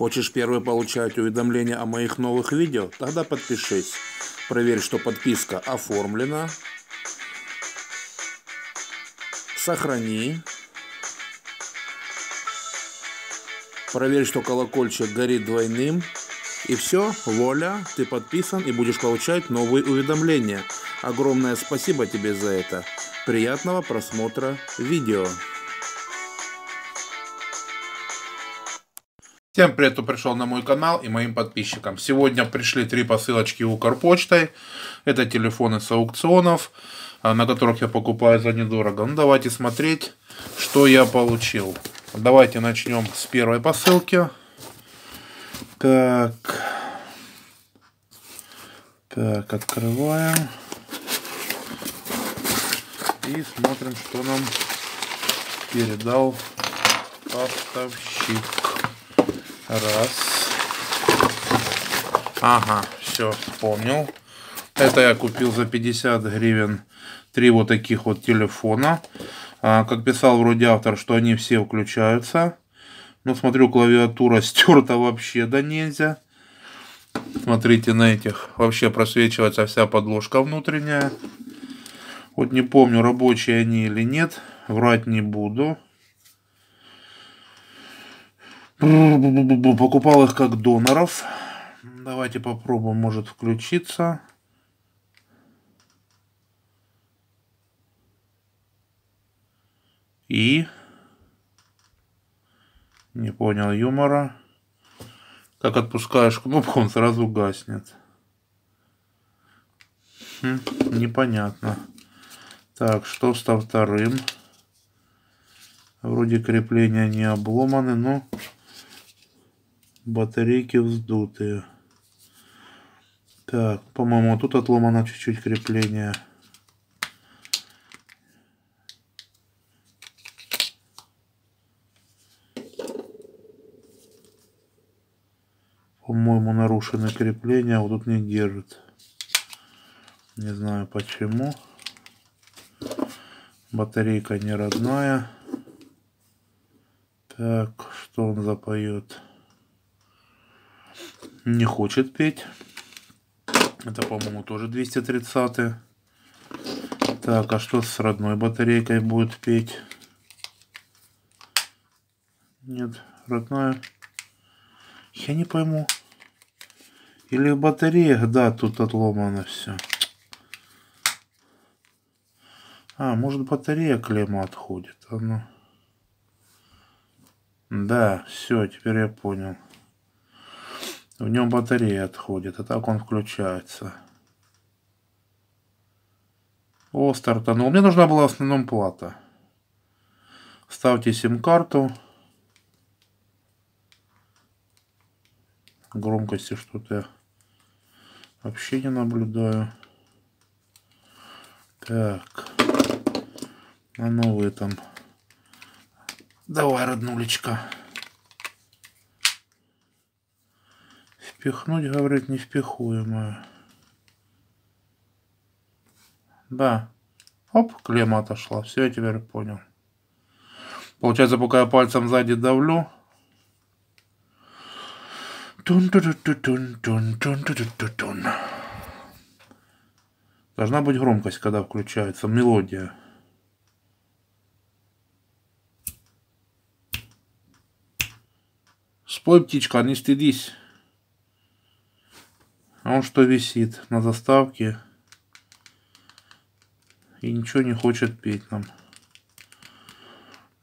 Хочешь первый получать уведомления о моих новых видео? Тогда подпишись. Проверь, что подписка оформлена. Сохрани. Проверь, что колокольчик горит двойным. И все, воля, ты подписан и будешь получать новые уведомления. Огромное спасибо тебе за это. Приятного просмотра видео. Всем привет, кто пришел на мой канал и моим подписчикам. Сегодня пришли три посылочки Укрпочтой. Это телефоны с аукционов, а, на которых я покупаю за недорого. Ну, давайте смотреть, что я получил. Давайте начнем с первой посылки. Так. Так, открываем. И смотрим, что нам передал поставщик. Раз. Ага, все, вспомнил. Это я купил за 50 гривен три вот таких вот телефона. А, как писал вроде автор, что они все включаются. Но смотрю, клавиатура стерта вообще да нельзя. Смотрите на этих. Вообще просвечивается вся подложка внутренняя. Вот не помню, рабочие они или нет. Врать не буду. Покупал их как доноров. Давайте попробуем, может включиться. И... Не понял юмора. Как отпускаешь кнопку, он сразу гаснет. Хм, непонятно. Так, что со вторым? Вроде крепления не обломаны, но батарейки вздутые. Так, по-моему, тут отломано чуть-чуть крепление. По-моему, нарушены крепления, а вот тут не держит. Не знаю почему. Батарейка не родная. Так, что он запоет? Не хочет петь. Это, по-моему, тоже 230 -й. Так, а что с родной батарейкой будет петь? Нет, родная. Я не пойму. Или в батареях, да, тут отломано все. А, может батарея клемма отходит. А. Да, все, теперь я понял. В нем батарея отходит, а так он включается. О, стартанул. Мне нужна была в основном плата. Ставьте сим-карту. Громкости что-то вообще не наблюдаю. Так. А новые там. Давай, роднулечка. Впихнуть, говорит, не впихуемую. Да. Оп, клемма отошла. Все, я теперь понял. Получается, пока я пальцем сзади давлю. Должна быть громкость, когда включается мелодия. Спой, птичка, не стыдись. А он что висит на заставке и ничего не хочет петь нам.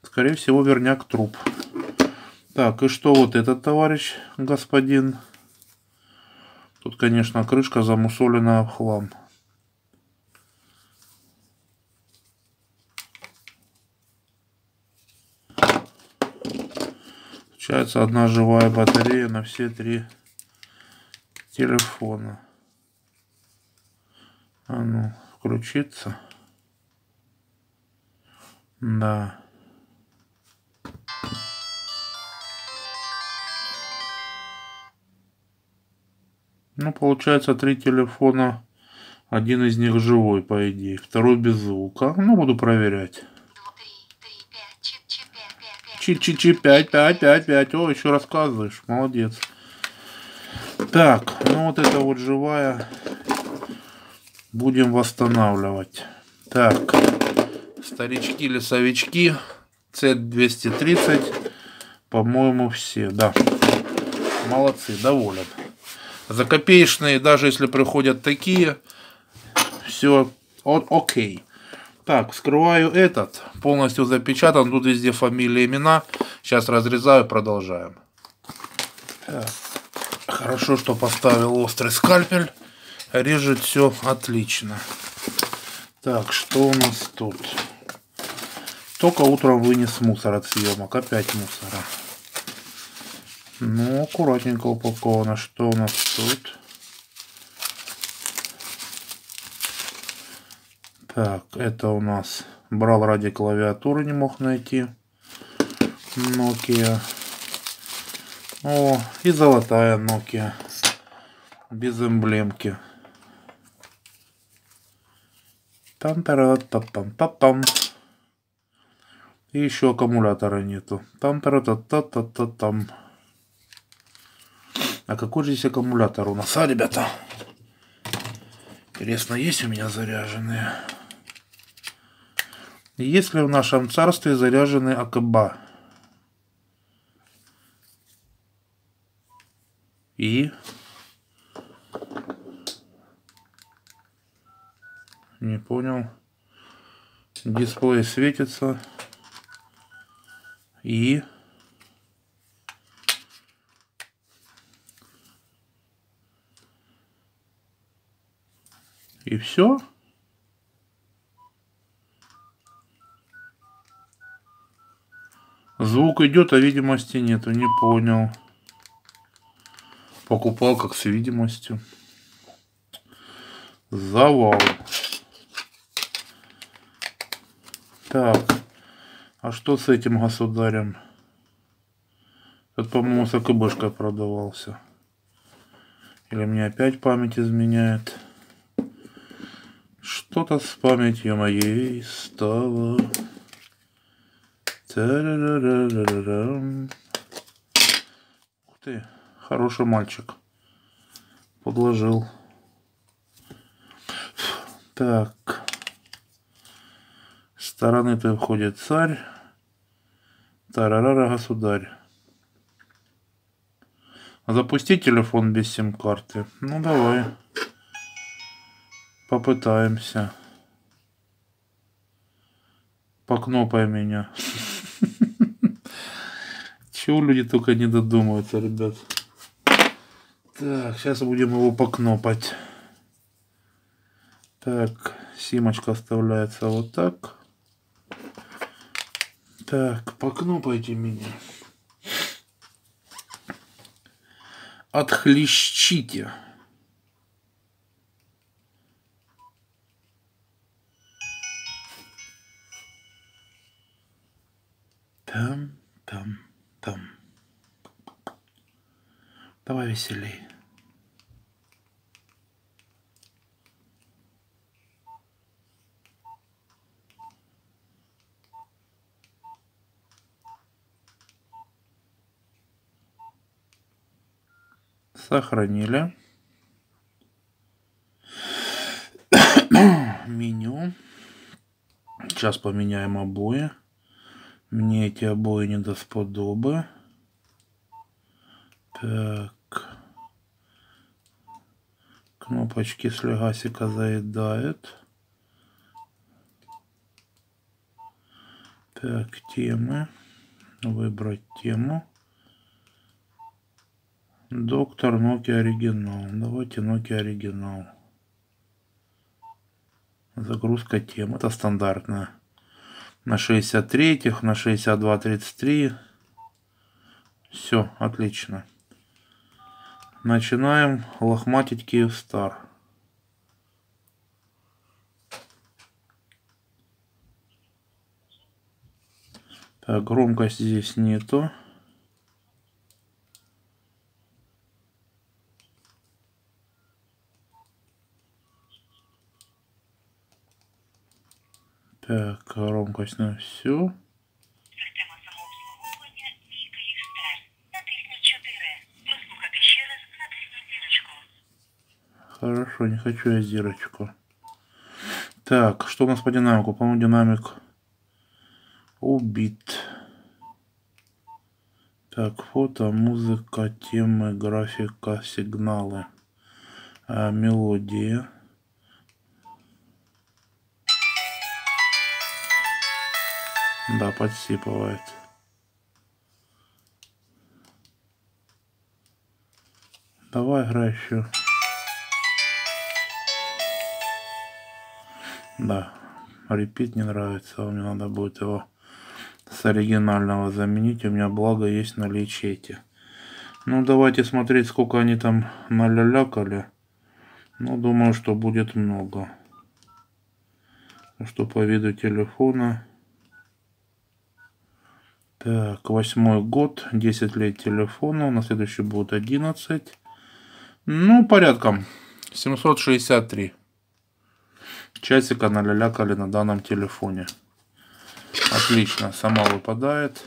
Скорее всего, верняк труп. Так, и что вот этот товарищ, господин? Тут, конечно, крышка замусолена в хлам. Получается одна живая батарея на все три телефона. А ну, включиться. Да. Ну, получается, три телефона. Один из них живой, по идее. Второй без звука. Ну, буду проверять. Чи-чи-чи, 5, 5, 5, 5. О, еще рассказываешь. Молодец. Так, ну вот это вот живая. Будем восстанавливать. Так, старички-лесовички. C230. По-моему, все, да. Молодцы, доволен. За копеечные, даже если приходят такие, все окей. Так, вскрываю этот. Полностью запечатан. Тут везде фамилия, имена. Сейчас разрезаю, продолжаем. Так. Хорошо, что поставил острый скальпель. Режет все отлично. Так, что у нас тут? Только утром вынес мусор от съемок. Опять мусора. Ну, аккуратненько упаковано. Что у нас тут? Так, это у нас брал ради клавиатуры, не мог найти. Nokia. О, и золотая Nokia. Без эмблемки. там та та там та там И еще аккумулятора нету. там та та та та та там А какой же здесь аккумулятор у нас, а, ребята? Интересно, есть у меня заряженные? Есть ли в нашем царстве заряженный АКБ? И... Не понял. Дисплей светится. И... И все? Звук идет, а видимости нету. Не понял. Покупал как с видимостью. Завал. Так. А что с этим государем? Это, по-моему, с АКБшкой продавался. Или мне опять память изменяет? Что-то с памятью моей стало. Ух ты, хороший мальчик. Подложил. Так. стороны ты входит царь. Тарарара, государь. Запустить телефон без сим-карты. Ну, давай. Попытаемся. Покнопай меня. Чего люди только не додумаются, ребят. Так, сейчас будем его покнопать. Так, симочка оставляется вот так. Так, покнопайте меня. Отхлещите. Там, там, там. Давай веселей. Сохранили. Меню. Сейчас поменяем обои. Мне эти обои не до сподоби. Так. Кнопочки с легасика заедают. Так, темы. Выбрать тему. Доктор Nokia оригинал. Давайте Nokia оригинал. Загрузка тем. Это стандартная на 63, на 62, 33. Все, отлично. Начинаем лохматить Киевстар. Так, громкость здесь нету. Так, громкость на всю. Хорошо, не хочу я зирочку. Так, что у нас по динамику? По-моему, динамик убит. Так, фото, музыка, темы, графика, сигналы, а, мелодии. Да, подсипывает. Давай играй еще. Да, репит не нравится, мне надо будет его с оригинального заменить. У меня благо есть наличие эти. Ну, давайте смотреть, сколько они там налялякали. Ну, думаю, что будет много. Что по виду телефона. Так, восьмой год, 10 лет телефона. На следующий будет 11. Ну, порядком. 763 часика налялякали на данном телефоне. Отлично, сама выпадает.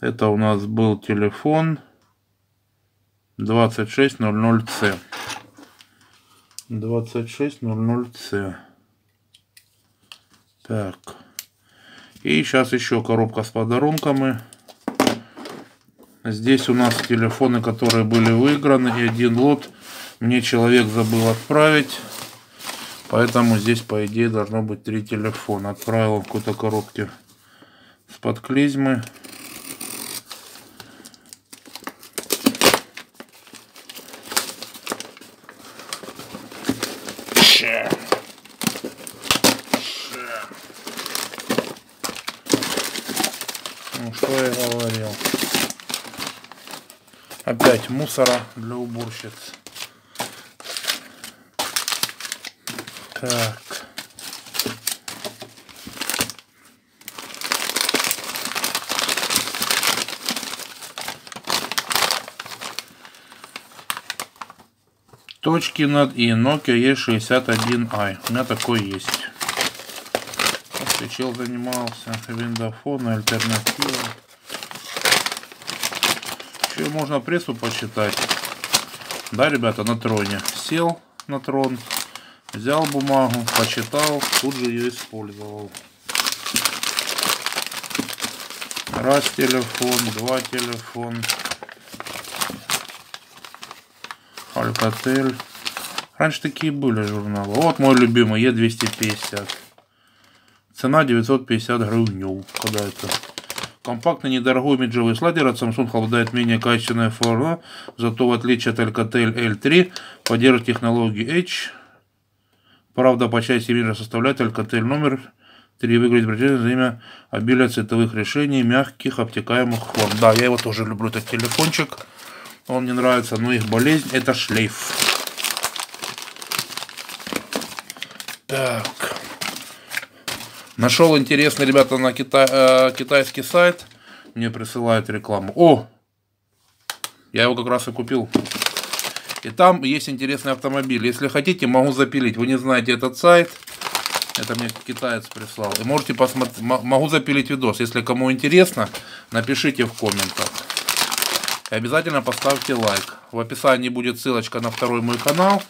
Это у нас был телефон 2600C. 2600C. Так. И сейчас еще коробка с подарунками. Здесь у нас телефоны, которые были выиграны. И один лот мне человек забыл отправить. Поэтому здесь, по идее, должно быть три телефона. Отправил в какой-то коробке с-под клизмы. Ну, что я говорил. Опять мусора для уборщиц. Так. Точки над И. Nokia E61i. У меня такой есть. Чел занимался виндофон, альтернатива. Еще можно прессу посчитать. Да, ребята, на троне. Сел на трон. Взял бумагу, почитал, тут же ее использовал. Раз телефон, два телефон. Alcatel. Раньше такие были журналы. Вот мой любимый Е250. Цена 950 гривню. Когда это? Компактный недорогой имиджевый слайдер от Samsung обладает менее качественной формой, зато в отличие от Alcatel L3 поддерживает технологию H Правда, по части мира составляет Alcatel номер 3 выиграть бриллиант за имя обилия цветовых решений, мягких, обтекаемых форм. Да, я его тоже люблю, этот телефончик. Он мне нравится, но их болезнь это шлейф. Так. Нашел интересный, ребята, на кита... э, китайский сайт. Мне присылают рекламу. О! Я его как раз и купил. И там есть интересный автомобиль. Если хотите, могу запилить. Вы не знаете этот сайт. Это мне китаец прислал. И можете посмотреть. Могу запилить видос. Если кому интересно, напишите в комментах. И обязательно поставьте лайк. В описании будет ссылочка на второй мой канал.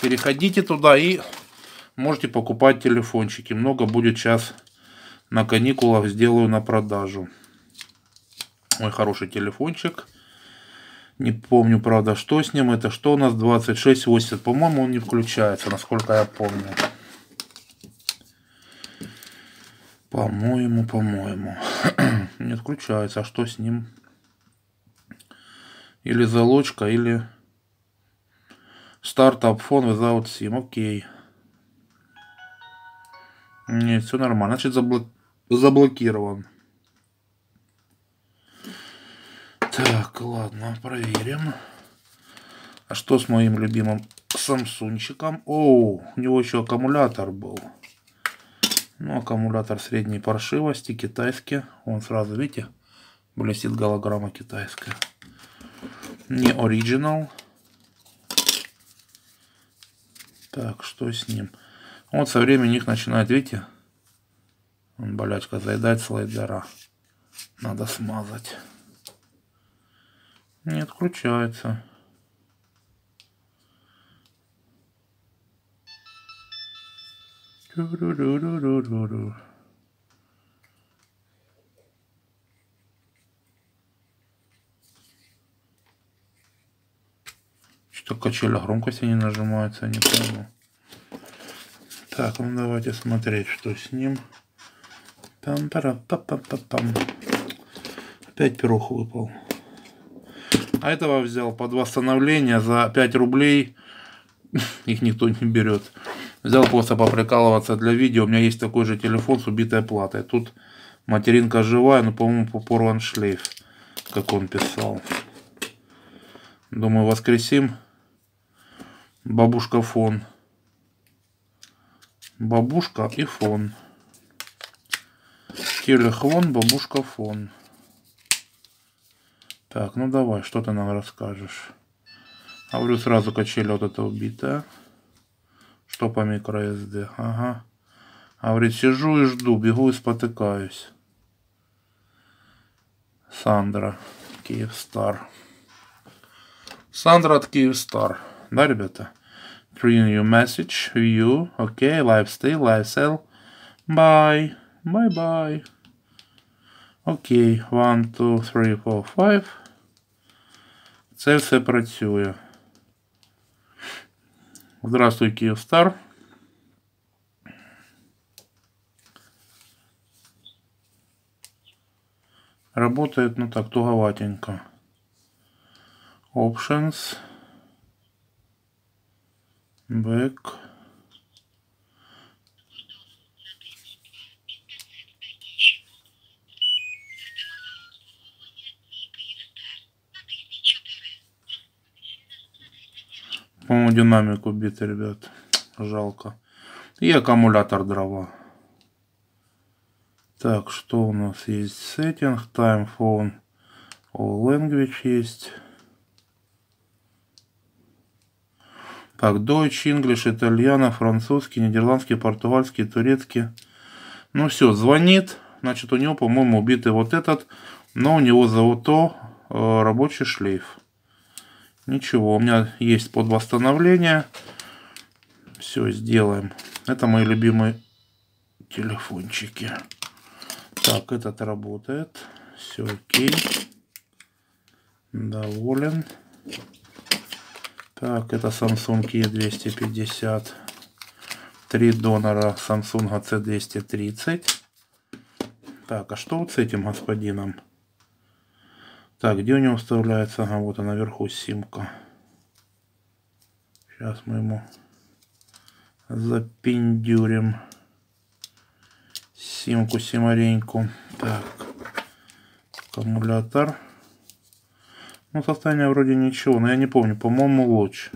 Переходите туда и можете покупать телефончики. Много будет сейчас на каникулах сделаю на продажу. Мой хороший телефончик. Не помню, правда, что с ним. Это что у нас 2680. По-моему, он не включается, насколько я помню. По-моему, по-моему. не включается. А что с ним? Или залочка, или стартап фон without SIM. Окей. Нет, все нормально. Значит, заблок... заблокирован. Так, ладно, проверим. А что с моим любимым Самсунчиком? О, у него еще аккумулятор был. Ну, аккумулятор средней паршивости, китайский. Он сразу, видите, блестит голограмма китайская. Не оригинал. Так, что с ним? Вот со временем их начинает, видите, он болячка заедать слайдера. Надо смазать. Не отключается. Что качеля громкости не нажимается, не пойму. Так, ну давайте смотреть, что с ним. Пам пара па па па пам Опять пирог выпал. А этого взял под восстановление за 5 рублей. Их никто не берет. Взял просто поприкалываться для видео. У меня есть такой же телефон с убитой платой. Тут материнка живая, но, по-моему, порван шлейф, как он писал. Думаю, воскресим. Бабушка фон. Бабушка и фон. Телехвон, бабушка фон. Так, ну давай, что ты нам расскажешь? А говорю сразу качели вот это убитая. Что по microSD? Ага. А говорит, сижу и жду, бегу и спотыкаюсь. Сандра, Киевстар. Сандра от Киевстар. Да, ребята? Three new message, view, окей, okay, lifestyle, lifestyle. Bye, bye bye. Окей, one, two, three, four, five. Це все працює. Здравствуй, Киевстар. Работает, ну так, туговатенько. Options. Back. По-моему, динамик убит, ребят. Жалко. И аккумулятор дрова. Так, что у нас есть? Setting, time phone, all language есть. Так, Deutsch, English, итальяно, французский, нидерландский, португальский, турецкий. Ну все, звонит. Значит, у него, по-моему, убитый вот этот. Но у него золото э, рабочий шлейф. Ничего, у меня есть под восстановление. Все, сделаем. Это мои любимые телефончики. Так, этот работает. Все окей. Доволен. Так, это Samsung E250. Три донора Samsung C230. Так, а что вот с этим господином? Так, где у него вставляется? Ага, вот она наверху симка. Сейчас мы ему запиндюрим симку симареньку. Так, аккумулятор. Ну, состояние вроде ничего, но я не помню, по-моему, луч.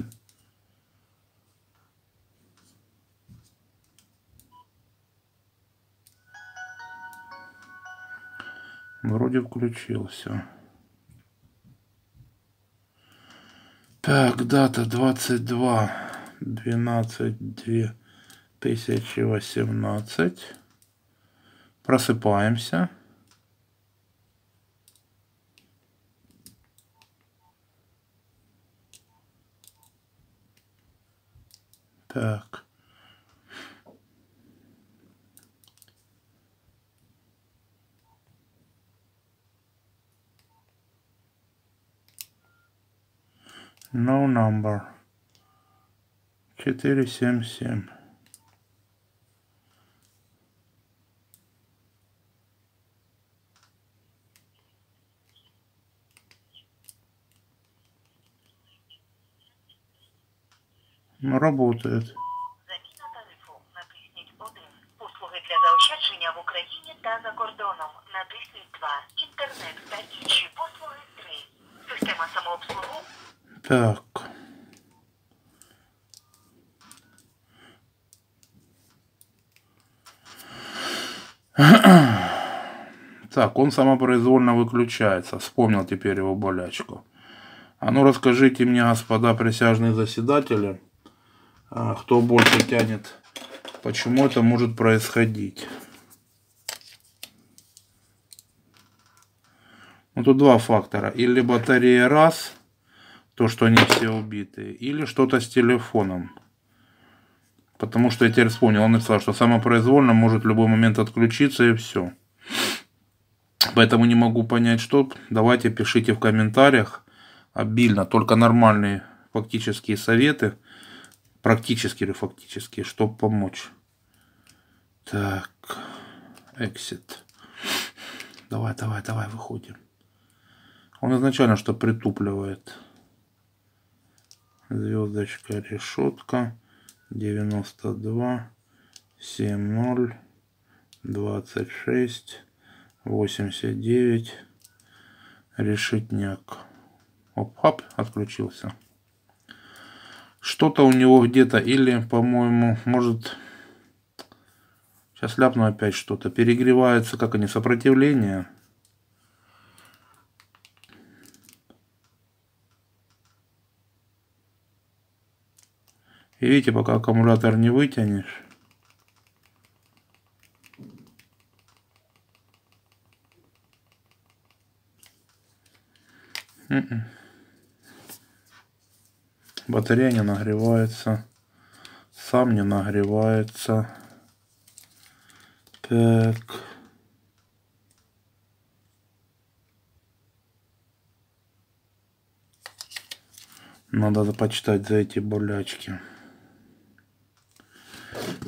Вроде включился. Так, дата 22, 12, 2018. Просыпаемся. Так. No number. 477. Ну, работает. Так. Так, он самопроизвольно выключается. Вспомнил теперь его болячку. А ну расскажите мне, господа присяжные заседатели, а, кто больше тянет, почему это может происходить. Ну тут два фактора. Или батарея раз, то, что они все убитые, или что-то с телефоном. Потому что я теперь вспомнил, он написал, что самопроизвольно может в любой момент отключиться и все. Поэтому не могу понять, что. Давайте пишите в комментариях обильно, только нормальные фактические советы, практические или фактические, чтобы помочь. Так, exit. Давай, давай, давай, выходим. Он изначально что притупливает. Звездочка, решетка. 92, 70, 26, 89. Решетняк. Оп-хап, отключился. Что-то у него где-то, или, по-моему, может... Сейчас ляпну опять что-то. Перегревается, как они, сопротивление. И видите, пока аккумулятор не вытянешь, м-м. батарея не нагревается, сам не нагревается. Так. Надо почитать за эти болячки.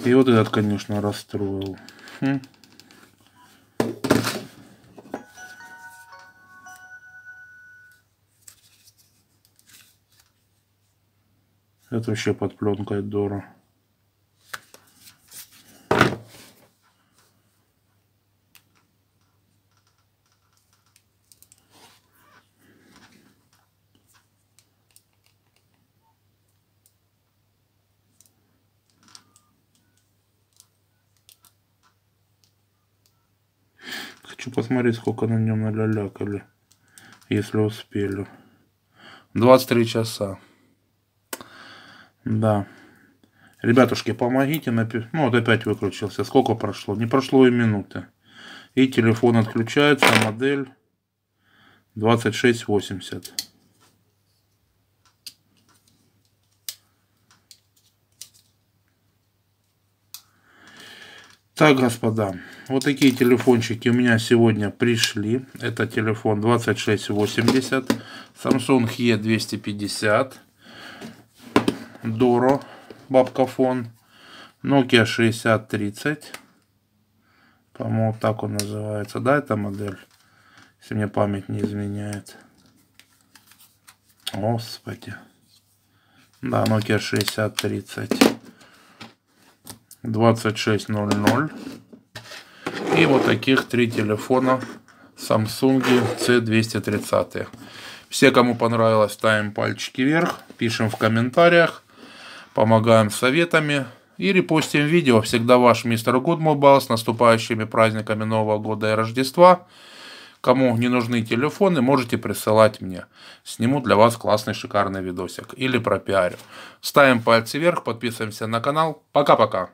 И вот этот, конечно, расстроил. Хм. Это вообще под пленкой Дора. Хочу сколько на нем налялякали, если успели. 23 часа. Да. Ребятушки, помогите. Напи... Ну, вот опять выключился. Сколько прошло? Не прошло и минуты. И телефон отключается. Модель 2680. Так, господа, вот такие телефончики у меня сегодня пришли. Это телефон 2680, Samsung E250, Doro, бабкафон, Nokia 6030. По-моему, так он называется. Да, эта модель? Если мне память не изменяет. Господи. Да, Nokia 6030. 2600. И вот таких три телефона Samsung C230. Все, кому понравилось, ставим пальчики вверх, пишем в комментариях, помогаем советами и репостим видео. Всегда ваш мистер Good с наступающими праздниками Нового года и Рождества. Кому не нужны телефоны, можете присылать мне. Сниму для вас классный шикарный видосик или пропиарю. Ставим пальцы вверх, подписываемся на канал. Пока-пока.